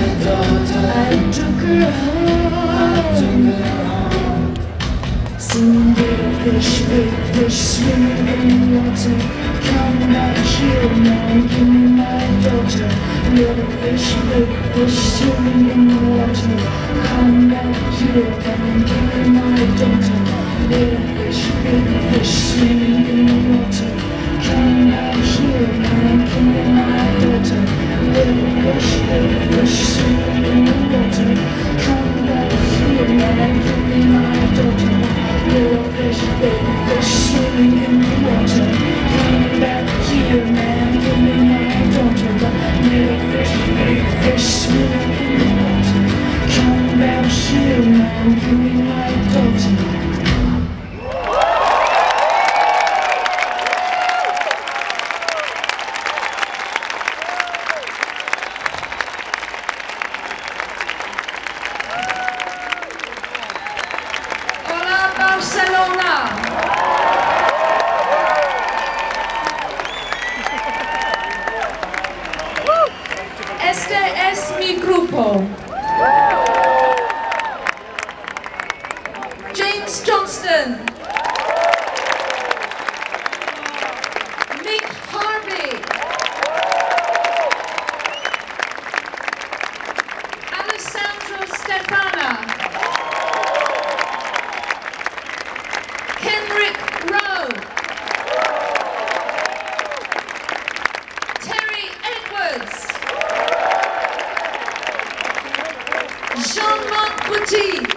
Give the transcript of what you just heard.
I'm her home. home. Seen big fish, big fish swimming in water. Come my human, give me my daughter. Little fish, big fish swimming in water. Come my human, give me my daughter. Little fish, big fish swimming in water. Baby, swimming in the water Come back here, man Give me my daughter little fish, big fish Swimming in the water. Come back here, man Give me my people. James Johnston. Jardim.